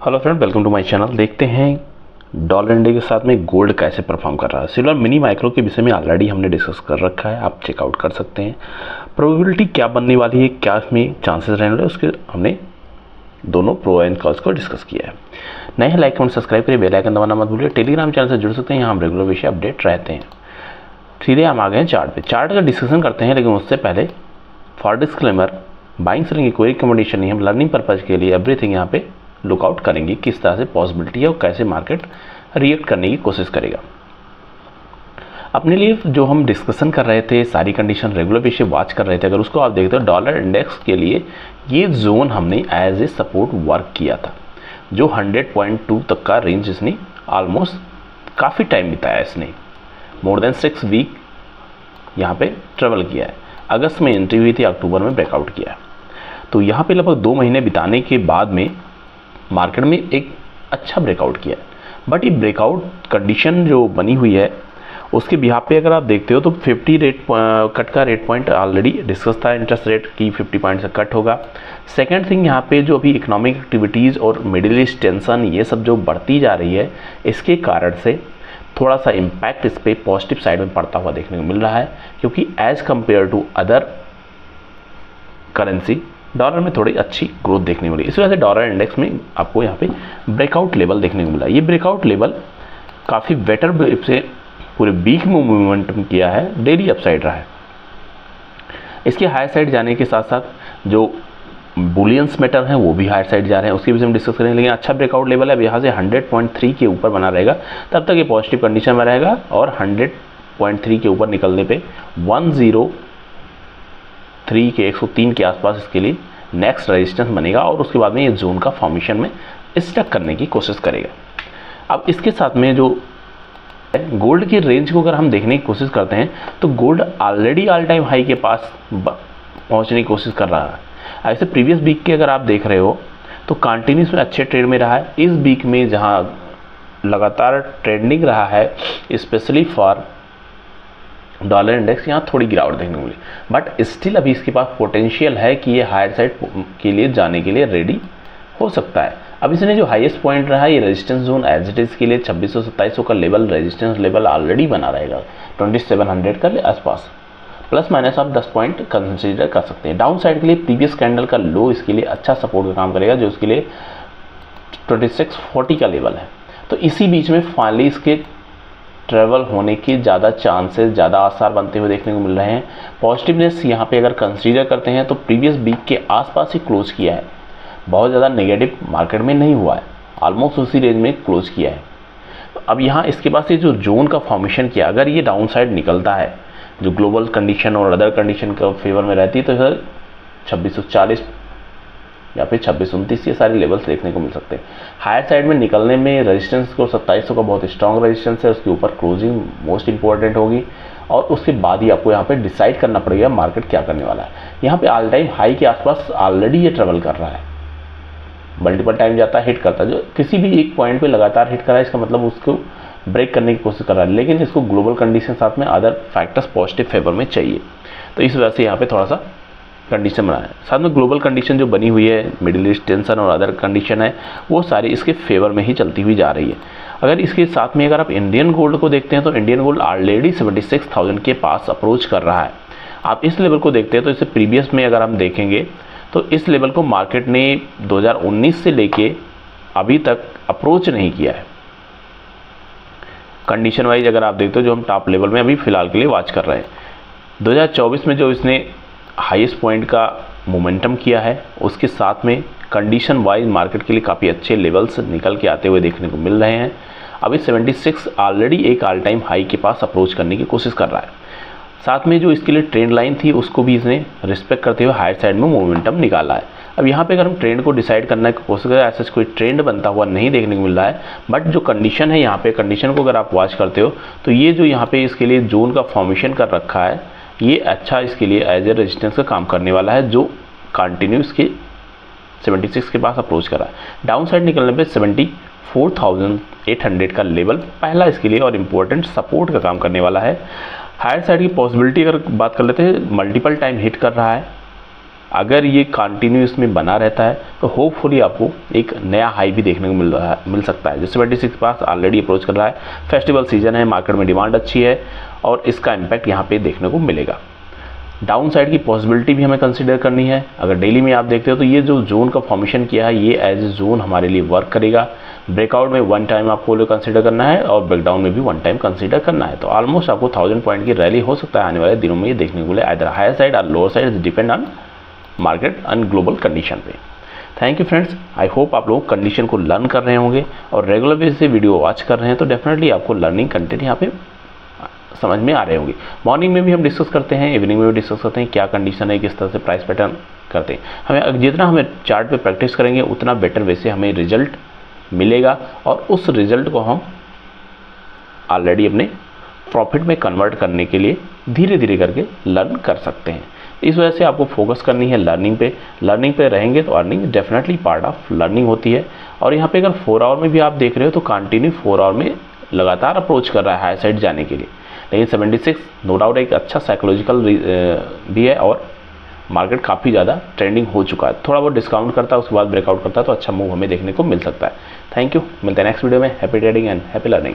Hello friend welcome to my channel देखते हैं dollar India के साथ में गोल्ड कैसे परफॉर्म कर रहा है। सिल्वर मिनी माइक्रो के विषय में ऑलरेडी हमने डिस्कस कर रखा है। आप चेकआउट कर सकते हैं। प्रोबेबिलिटी क्या बनने वाली है? क्या इसमें चांसेस रहने वाले उसके हमने दोनों प्रो एंड कॉज को डिस्कस किया है। नए लाइक कमेंट सब्सक्राइब करिए। बेल आइकन दबाना मत भूलिए। टेलीग्राम चैनल से जुड़ सकते हैं। यहाँ हम रेगुलर विषय अपडेट रहते हैं। सीधे हम आ गए हैं चार्ट पे। चार्ट का डिस्कशन करते हैं, लेकिन उससे पहले फॉर डिस्क्लेमर बाइंग सेलिंग की कोई रिकमेंडेशन नहीं। हम लर्निंग पर्पज़ के लिए एवरीथिंग यहाँ पे लुकआउट करेंगे किस तरह से पॉसिबिलिटी है और कैसे मार्केट रिएक्ट करने की कोशिश करेगा। अपने लिए जो हम डिस्कशन कर रहे थे, सारी कंडीशन रेगुलर विषय वॉच कर रहे थे, अगर उसको आप देखते हो डॉलर इंडेक्स के लिए ये जोन हमने एज ए सपोर्ट वर्क किया था, जो 100.2 तक का रेंज इसने ऑलमोस्ट काफ़ी टाइम बिताया इसने। मोर देन सिक्स वीक यहाँ पे ट्रेवल किया है। अगस्त में एंट्री हुई थी, अक्टूबर में ब्रेकआउट किया है। तो यहाँ पे लगभग दो महीने बिताने के बाद में मार्केट में एक अच्छा ब्रेकआउट किया है। बट ये ब्रेकआउट कंडीशन जो बनी हुई है, उसके बिहार पे अगर आप देखते हो तो 50 रेट कट का रेट पॉइंट ऑलरेडी डिस्कस था इंटरेस्ट रेट की 50 पॉइंट से कट होगा। सेकेंड थिंग यहाँ पे जो अभी इकोनॉमिक एक्टिविटीज़ और मिडिल ईस्ट टेंशन ये सब जो बढ़ती जा रही है, इसके कारण से थोड़ा सा इम्पैक्ट इस पर पॉजिटिव साइड में पड़ता हुआ देखने को मिल रहा है, क्योंकि as compare to other currency dollar में थोड़ी अच्छी ग्रोथ देखने को मिली। इस वजह से डॉलर इंडेक्स में आपको यहाँ पे ब्रेकआउट लेवल देखने को मिला। ये ब्रेकआउट लेवल काफ़ी बेटर से पूरे वीक में मूवमेंटम किया है डेली अपसाइड रहा है। इसके हायर साइड जाने के साथ साथ जो बुलियंस मेटर हैं, वो भी हायर साइड जा रहे हैं। उसके भी हम डिस्कस करेंगे, लेकिन अच्छा ब्रेकआउट लेवल है। अब यहाँ से 100.3 के ऊपर बना रहेगा। तब तक ये पॉजिटिव कंडीशन में रहेगा और 100.3 के ऊपर निकलने पे 103 के 103 के आसपास इसके लिए नेक्स्ट रेजिस्टेंस बनेगा और उसके बाद में ये जोन का फॉर्मेशन में स्टक करने की कोशिश करेगा। अब इसके साथ में जो गोल्ड की रेंज को अगर हम देखने की कोशिश करते हैं तो gold already all time high के पास पहुँचने की कोशिश कर रहा है। ऐसे प्रीवियस वीक के अगर आप देख रहे हो तो कंटिन्यूस में अच्छे ट्रेड में रहा है। इस वीक में जहाँ लगातार ट्रेंडिंग रहा है स्पेशली फॉर डॉलर इंडेक्स यहाँ थोड़ी गिरावट देखने को मिली। बट स्टिल अभी इसके पास पोटेंशियल है कि ये हायर साइड के लिए जाने के लिए रेडी हो सकता है। अब इसने जो हाईएस्ट पॉइंट रहा, ये resistance zone as it is के लिए छब्बीस सौ का लेवल रेजिस्टेंस लेवल ऑलरेडी बना रहेगा। 2700 का आसपास। प्लस माइनस आप 10 पॉइंट कंसिडर कर सकते हैं। डाउन साइड के लिए प्रीवियस कैंडल का लो इसके लिए अच्छा सपोर्ट का काम करेगा, जो इसके लिए 2640 का लेवल है। तो इसी बीच में फाइनली इसके ट्रेवल होने के ज़्यादा चांसेस ज़्यादा आसार बनते हुए देखने को मिल रहे हैं। पॉजिटिवनेस यहाँ पे अगर कंसीडर करते हैं तो प्रीवियस वीक के आसपास ही क्लोज किया है। बहुत ज़्यादा नेगेटिव मार्केट में नहीं हुआ है। ऑलमोस्ट उसी रेंज में क्लोज किया है। अब यहाँ इसके पास ये जो जोन का फॉर्मेशन किया, अगर ये डाउन साइड निकलता है, जो ग्लोबल कंडीशन और अदर कंडीशन का फेवर में रहती है तो सर छब्बीस या फिर छब्बीस, उनतीस, ये सारे लेवल्स देखने को मिल सकते हैं। हायर साइड में निकलने में रेजिस्टेंस को सत्ताईस का बहुत स्ट्रॉन्ग रेजिस्टेंस है, उसके ऊपर क्लोजिंग मोस्ट इंपॉर्टेंट होगी, और उसके बाद ही आपको यहाँ पे डिसाइड करना पड़ेगा मार्केट क्या करने वाला है। यहाँ पे ऑल टाइम हाई के आसपास ऑलरेडी ये ट्रेवल कर रहा है। मल्टीपल टाइम जाता है हिट करता है। जो किसी भी एक पॉइंट पे लगातार हिट कर रहा है, इसका मतलब उसको ब्रेक करने की कोशिश कर रहा है, लेकिन इसको ग्लोबल कंडीशन साथ में अदर फैक्टर्स पॉजिटिव फेवर में चाहिए। तो इस वजह से यहाँ पे थोड़ा सा कंडीशन बना है साथ में ग्लोबल कंडीशन जो बनी हुई है मिडिल ईस्ट टेंशन और अदर कंडीशन है, वो सारी इसके फेवर में ही चलती हुई जा रही है। अगर इसके साथ में अगर आप इंडियन गोल्ड को देखते हैं तो Indian gold already seventy six thousand के पास अप्रोच कर रहा है। आप इस लेवल को देखते हैं तो इसे प्रीवियस में अगर हम देखेंगे तो इस लेवल को मार्केट ने 2019 से लेके अभी तक अप्रोच नहीं किया है। कंडीशन वाइज अगर आप देखते हो, जो हम टॉप लेवल में अभी फ़िलहाल के लिए वॉच कर रहे हैं। 2024 में जो इसने हाईएस्ट पॉइंट का मोमेंटम किया है। उसके साथ में कंडीशन वाइज मार्केट के लिए काफ़ी अच्छे लेवल्स निकल के आते हुए देखने को मिल रहे हैं। अभी 76 ऑलरेडी एक ऑल टाइम हाई के पास अप्रोच करने की कोशिश कर रहा है। साथ में जो इसके लिए ट्रेंड लाइन थी, उसको भी इसने रिस्पेक्ट करते हुए हायर साइड में मोमेंटम निकाला है। अब यहाँ पे अगर हम ट्रेंड को डिसाइड करने की कोशिश करें, ऐसा कोई ट्रेंड बनता हुआ नहीं देखने को मिल रहा है। बट जो कंडीशन है यहाँ पे कंडीशन को अगर आप वॉच करते हो तो ये जो यहाँ पे इसके लिए जोन का फॉर्मेशन कर रखा है ये अच्छा इसके लिए एज ए रजिस्टेंस का काम करने वाला है जो कंटिन्यू इसके 76 के पास अप्रोच करा डाउन साइड निकलने पे 74,800 का लेवल पहला इसके लिए और इम्पोर्टेंट सपोर्ट का काम करने वाला है। हायर साइड की पॉसिबिलिटी अगर बात कर लेते हैं मल्टीपल टाइम हिट कर रहा है। अगर ये कंटिन्यूस में बना रहता है तो होपफुली आपको एक नया हाई भी देखने को मिल रहा है, मिल सकता है। जैसे ट्वेंटी सिक्स पास ऑलरेडी अप्रोच कर रहा है फेस्टिवल सीज़न है मार्केट में डिमांड अच्छी है, और इसका इम्पैक्ट यहाँ पे देखने को मिलेगा। डाउन साइड की पॉसिबिलिटी भी हमें कंसिडर करनी है। अगर डेली में आप देखते हो तो ये जो जोन का फॉर्मेशन किया है, ये एज ए जोन हमारे लिए वर्क करेगा। ब्रेकआउट में वन टाइम आपको कंसिडर करना है, और ब्रेकडाउन में भी वन टाइम कंसिडर करना है। तो ऑलमोस्ट आपको थाउज़ेंड पॉइंट की रैली हो सकता है आने वाले दिनों में ये देखने को मिले आइधर हायर साइड और lower side depend on market and global condition पे। Thank you friends I hope आप लोग कंडीशन को लर्न कर रहे होंगे और रेगुलर बेसिस से वीडियो वॉच कर रहे हैं तो डेफिनेटली आपको लर्निंग कंटेंट यहाँ पे समझ में आ रहे होंगे। मॉर्निंग में भी हम डिस्कस करते हैं इवनिंग में भी डिस्कस करते हैं, क्या कंडीशन है, किस तरह से प्राइस पैटर्न करते हैं। हमें जितना हमें चार्ट पे प्रैक्टिस करेंगे, उतना बेटर वैसे हमें रिज़ल्ट मिलेगा और उस रिज़ल्ट को हम ऑलरेडी अपने प्रॉफिट में कन्वर्ट करने के लिए धीरे धीरे करके लर्न कर सकते हैं। इस वजह से आपको फोकस करनी है लर्निंग पे। लर्निंग पे रहेंगे तो earning definitely part of learning होती है। और यहाँ पे अगर फोर आवर में भी आप देख रहे हो तो कंटिन्यू फोर आवर में लगातार अप्रोच कर रहा है हाई साइड जाने के लिए। लेकिन 76 नो डाउट एक अच्छा साइकोलॉजिकल भी है और मार्केट काफ़ी ज़्यादा ट्रेंडिंग हो चुका है। थोड़ा बहुत डिस्काउंट करता है, उसके बाद ब्रेकआउट करता है तो अच्छा मूव हमें देखने को मिल सकता है। थैंक यू मिलते हैं नेक्स्ट वीडियो में। Happy trading and happy learning